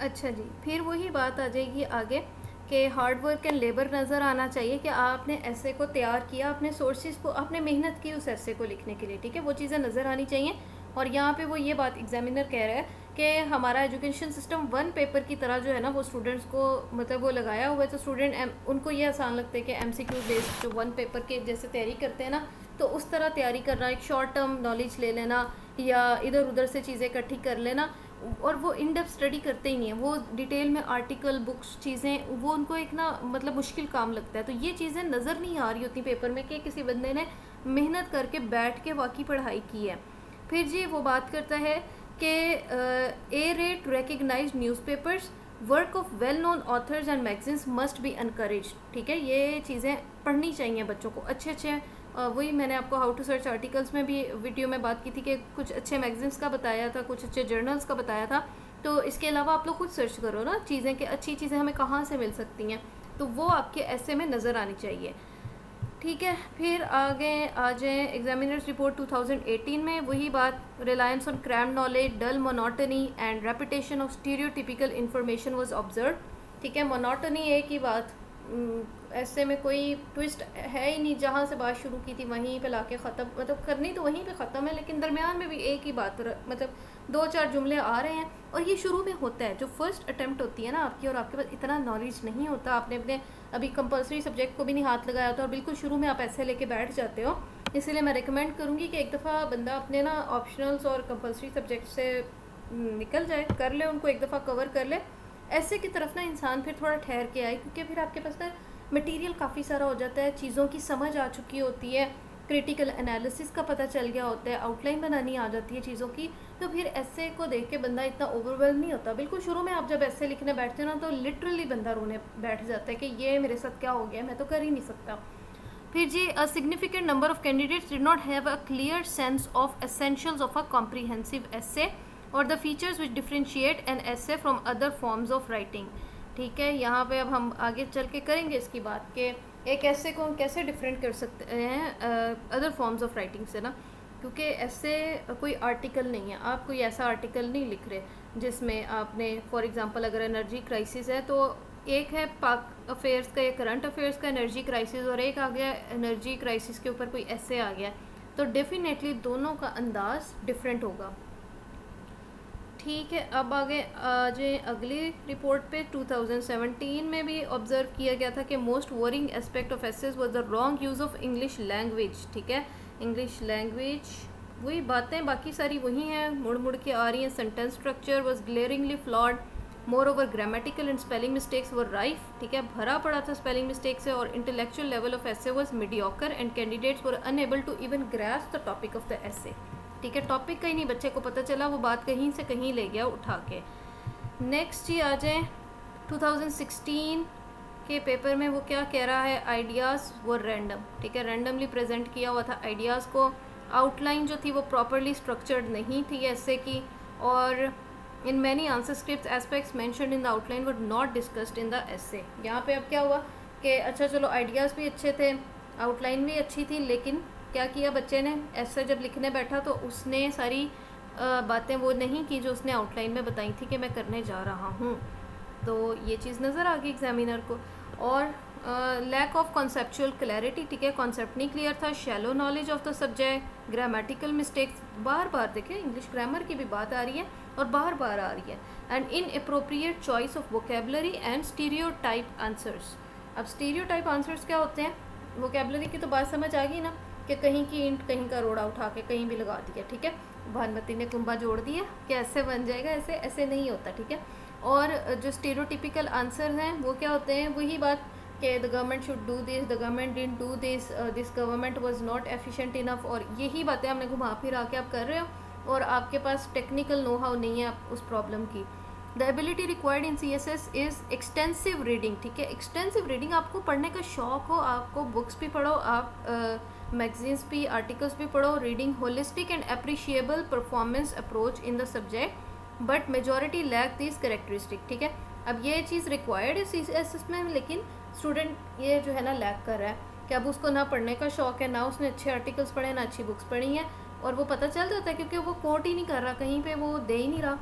अच्छा जी, फिर वही बात आ जाएगी आगे कि हार्ड वर्क एंड लेबर नज़र आना चाहिए कि आपने ऐसे को तैयार किया, अपने सोर्सेज को आपने मेहनत की उस ऐसे को लिखने के लिए, ठीक है? वो चीज़ें नज़र आनी चाहिए। और यहाँ पे वो ये बात एग्जामिनर कह रहा है कि हमारा एजुकेशन सिस्टम वन पेपर की तरह जो है ना, वो स्टूडेंट्स को मतलब वो लगाया हुआ है तो स्टूडेंट उनको ये आसान लगता है कि एम सी क्यू बेस्ड जो वन पेपर के जैसे तैयारी करते हैं ना तो उस तरह तैयारी करना, एक शॉर्ट टर्म नॉलेज ले लेना या इधर उधर से चीज़ें इकट्ठी कर लेना, और वो इन डेप्थ स्टडी करते ही नहीं है। वो डिटेल में आर्टिकल बुक्स चीज़ें, वो उनको एक ना मतलब मुश्किल काम लगता है। तो ये चीज़ें नज़र नहीं आ रही होती पेपर में कि किसी बंदे ने मेहनत करके बैठ के वाकई पढ़ाई की है। फिर जी वो बात करता है कि a rate recognise newspapers work of well known authors and magazines must be encourage ठीक है, ये चीज़ें पढ़नी चाहिए बच्चों को। अच्छे अच्छे वही मैंने आपको हाउ टू सर्च आर्टिकल्स में भी वीडियो में बात की थी कि कुछ अच्छे मैगजीन्स का बताया था, कुछ अच्छे जर्नल्स का बताया था। तो इसके अलावा आप लोग खुद सर्च करो ना चीज़ें कि अच्छी चीज़ें हमें कहाँ से मिल सकती हैं। तो वो आपके ऐसे में नज़र आनी चाहिए। ठीक है, फिर आगे, आ जाए एग्जामिनर्स रिपोर्ट 2018 में। वही बात reliance on cram knowledge dull monotony and repetition of stereotypical information was observe ठीक है मोनोटनी एक ही बात ऐसे में कोई ट्विस्ट है ही नहीं, जहाँ से बात शुरू की थी, वहीं पे लाके ख़त्म मतलब करनी तो वहीं पे ख़त्म है, लेकिन दरमियान में भी एक ही बात मतलब दो चार जुमले आ रहे हैं, और ये शुरू में होता है। जो फ़र्स्ट अटैम्प्ट होती है ना आपकी, और आपके पास इतना नॉलेज नहीं होता, आपने अपने अभी कंपलसरी सब्जेक्ट को भी नहीं हाथ लगाया होता, और बिल्कुल शुरू में आप ऐसे लेके बैठ जाते हो, इसलिए मैं रिकमेंड करूँगी कि एक दफ़ा बंदा अपने ना ऑप्शनल्स और कंपलसरी सब्जेक्ट से निकल जाए, कर ले उनको, एक दफ़ा कवर कर ले। ऐसे की तरफ़ ना इंसान फिर थोड़ा ठहर के आए, क्योंकि फिर आपके पास ना मटेरियल काफ़ी सारा हो जाता है, चीज़ों की समझ आ चुकी होती है क्रिटिकल एनालिसिस का पता चल गया होता है आउटलाइन बनानी आ जाती है चीज़ों की तो फिर ऐसे को देख के बंदा इतना ओवरवेल नहीं होता। बिल्कुल शुरू में आप जब ऐसे लिखने बैठते हो ना तो लिटरली बंदा रोने बैठ जाता है कि ये मेरे साथ क्या हो गया, मैं तो कर ही नहीं सकता। फिर जी a significant number of candidates did not have a clear sense of essentials of a comprehensive essay और the features which differentiate an essay from other forms of writing ठीक है, यहाँ पे अब हम आगे चल के करेंगे इसकी बात कि एक ऐसे को हम कैसे डिफरेंट कर सकते हैं अदर फॉर्म्स ऑफ़ राइटिंग से ना? क्योंकि ऐसे कोई आर्टिकल नहीं है। आप कोई ऐसा आर्टिकल नहीं लिख रहे जिसमें आपने फॉर एग्जांपल अगर एनर्जी क्राइसिस है तो एक है पाक अफेयर्स का या करंट अफेयर्स का एनर्जी क्राइसिस और एक आ गया एनर्जी क्राइसिस के ऊपर कोई ऐसे आ गया। तो डेफिनेटली दोनों का अंदाज डिफरेंट होगा। ठीक है, अब आगे आज अगली रिपोर्ट पे 2017 में भी ऑब्ज़र्व किया गया था कि most worrying aspect of essays was the wrong use of English language ठीक है? इंग्लिश लैंग्वेज वही बातें, बाकी सारी वही हैं मुड़ मुड़ के आ रही हैं sentence structure was glaringly flawed moreover grammatical and spelling mistakes were rife ठीक है? भरा पड़ा था स्पेलिंग मिस्टेक से और intellectual level of essay was mediocre and candidates were unable to even grasp the topic of the essay ठीक है topic का ही नहीं, बच्चे को पता चला, वो बात कहीं से कहीं ले गया उठा के। नेक्स्ट ही आ जाए 2016 के पेपर में वो क्या कह रहा है आइडियाज़ वो रैंडम ठीक है रैंडमली प्रेजेंट किया हुआ था आइडियाज़ को। आउटलाइन जो थी वो प्रॉपरली स्ट्रक्चर्ड नहीं थी ऐसे की, और in many answer script aspects mention in the outline were not discussed in the essay यहाँ पे अब क्या हुआ कि अच्छा चलो आइडियाज़ भी अच्छे थे आउटलाइन भी अच्छी थी, लेकिन क्या किया बच्चे ने? ऐसा जब लिखने बैठा तो उसने सारी बातें वो नहीं की जो उसने आउटलाइन में बताई थी कि मैं करने जा रहा हूँ। तो ये चीज़ नज़र आ गई एग्जामिनर को। और लैक ऑफ़ कॉन्सेप्चुअल क्लैरिटी ठीक है? कॉन्सेप्ट नहीं क्लियर था shallow knowledge of the subject grammatical mistakes बार बार देखें इंग्लिश ग्रामर की भी बात आ रही है और बार बार आ रही है। And inappropriate choice of vocabulary and stereo answers अब स्टीरियो टाइप आंसर्स क्या होते हैं? वोकेबलरी की तो बात समझ आ गई ना। कि कहीं की इंट कहीं का रोड़ा उठा के कहीं भी लगा दिया ठीक है? भानुमती ने कुंभा जोड़ दिया कि ऐसे बन जाएगा ऐसे ऐसे नहीं होता ठीक है? और जो स्टेरोटिपिकल आंसर हैं वो क्या होते हैं? वही बात कि the government should do this the government didn't do this this government was not efficient enough और यही बातें हमने घुमा फिर आके आप कर रहे हो और आपके पास टेक्निकल नो हाउ नहीं है आप उस प्रॉब्लम की। The ability required in C S S is extensive reading ठीक है? एक्सटेंसिव रीडिंग आपको पढ़ने का शौक हो आपको बुक्स भी पढ़ो आप uh, मैगजीन्स भी आर्टिकल्स भी पढ़ो reading holistic and appreciable performance approach in the subject but majority lack this characteristic ठीक है? अब ये चीज़ रिक्वायर्ड है सी एस एस में, लेकिन स्टूडेंट ये जो है ना लैक कर रहा है कि अब उसको ना पढ़ने का शौक है, ना उसने अच्छे आर्टिकल्स पढ़े, ना अच्छी बुक्स पढ़ी हैं, और वो पता चल जाता है क्योंकि वो कोट ही नहीं कर रहा, कहीं पे वो दे ही नहीं रहा।